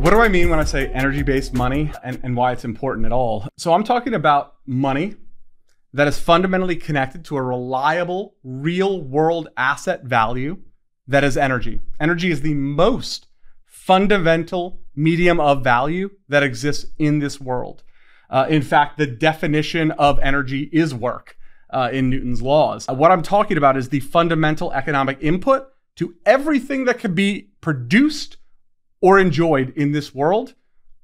What do I mean when I say energy based money and, and why it's important at all? So, I'm talking about money that is fundamentally connected to a reliable, real world asset value that is energy. Energy is the most fundamental medium of value that exists in this world. Uh, in fact, the definition of energy is work uh, in Newton's laws. Uh, what I'm talking about is the fundamental economic input to everything that can be produced or enjoyed in this world.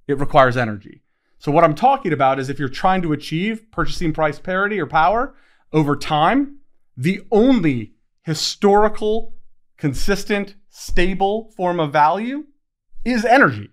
It requires energy. So, what I'm talking about is if you're trying to achieve purchasing price parity or power over time, the only historical, consistent, stable form of value is energy.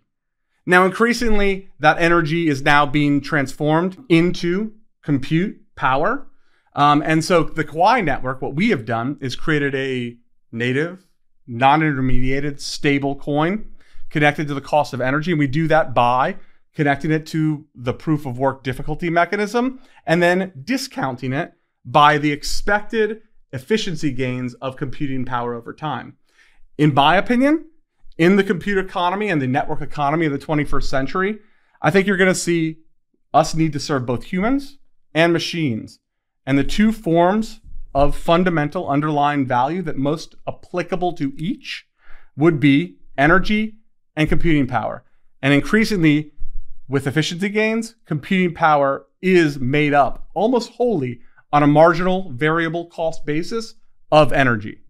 Now, increasingly, that energy is now being transformed into compute power. Um, and so the Quai network, what we have done is created a native, non intermediated, stable coin connected to the cost of energy. And we do that by connecting it to the proof of work difficulty mechanism and then discounting it by the expected efficiency gains of computing power over time. In my opinion, in the computer economy and the network economy of the 21st century, I think you're going to see us need to serve both humans and machines. And the two forms of fundamental underlying value that most applicable to each would be energy and computing power. And increasingly, with efficiency gains, computing power is made up almost wholly on a marginal variable cost basis of energy.